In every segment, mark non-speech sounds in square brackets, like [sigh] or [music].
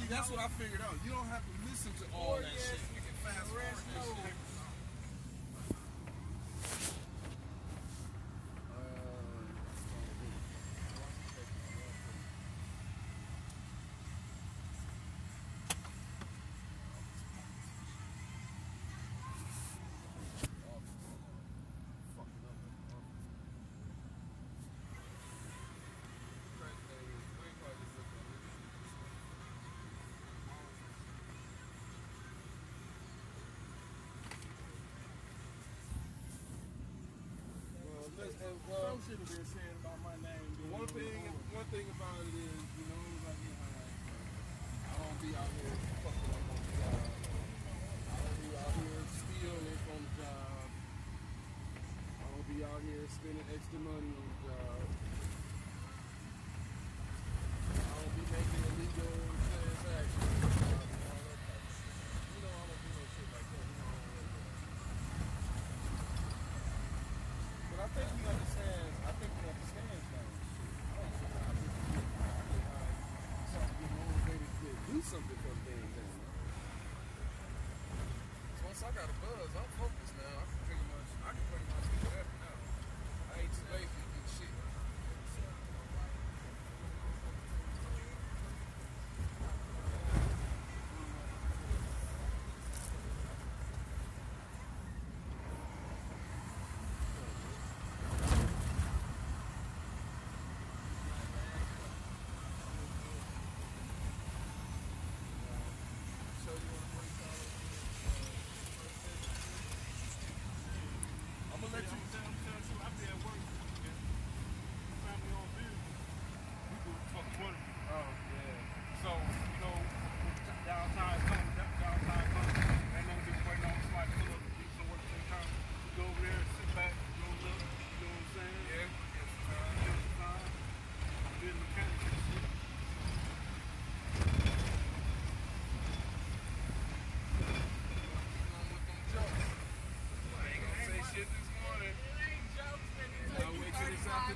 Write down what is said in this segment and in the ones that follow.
See, that's what I figured out. You don't have to listen to all oh, that shit. You can fast forward that shit. Well, Some shit have been said about my name. being One thing, one thing about it is, you know, like I don't be out here fucking up on the job. I don't be out here stealing from the job. I don't be out here spending extra money on the job. think you understand.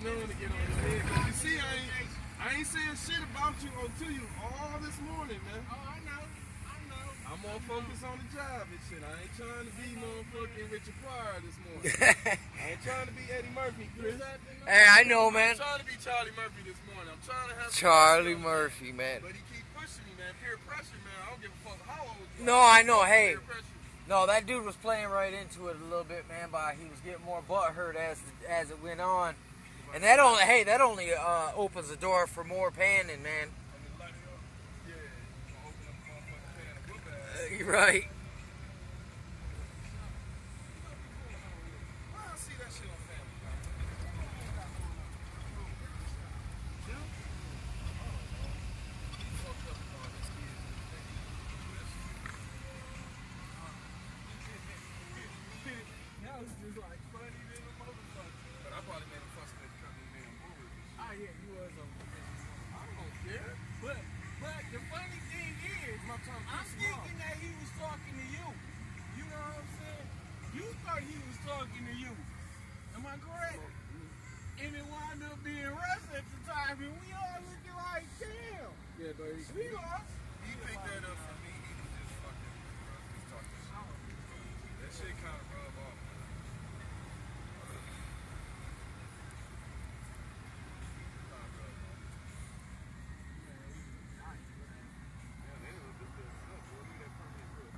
Afternoon to get on your head. 'Cause You see, I ain't, I ain't saying shit about you or to you all this morning, man. Oh, I know. I know. I'm more focused on the job and shit. I ain't trying to be motherfucking Richard Pryor this morning. [laughs] I ain't trying to be Eddie Murphy, Chris. Hey, I know, man. I'm trying to be Charlie Murphy this morning. I'm trying to have Charlie fun. Murphy, man. But he keep pushing me, man. Peer pressure, man. I don't give a fuck how old you No. I know. Hey, Peer pressure. no, that dude was playing right into it a little bit, man. But he was getting more butt hurt as as it went on, and that only hey that only uh, opens the door for more panning, man. You gonna open up a motherfucking can of whoop ass. Uh, you're right. Why I see that shit on Family Guy? Fucked up with all this kids and everything. That was just like funny than motherfucker. But I probably made a fuss with a couple of damn shit. Ah, you was on I don't care. But, but the funny thing is, I'm not I'm thinking that he was talking to you. You know what I'm saying? You thought he was talking to you. Am I correct? And it wound up being Russ at the time, and we all looking like, damn, Yeah, but he, we lost. he picked that up from me. He was just fucking just talking shit. That shit kind of rub off. Kinda rub off. Yeah, they was just doing stuff, boy. Look at that permanent roof.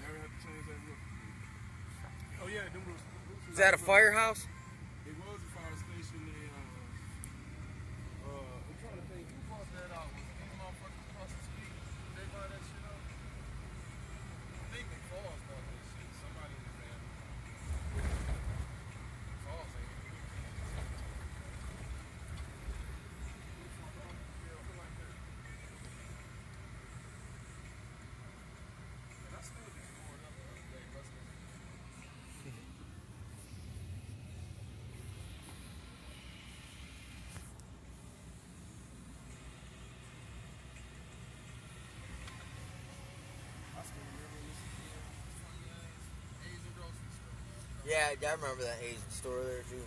Never had to change that roof. Oh, yeah, them was. Is that a firehouse? It was a fire station. They, uh, uh, I'm trying to think who bought that out. Was it these motherfuckers across the street? Did they buy that shit out? I think McFalls bought that shit. Somebody in the family. McFalls ain't even with me. Yeah, who like that? And I still be scoring up the other day, Rustin. I still remember this funny ass Asian grocery store. Yeah, I remember that Asian store there too.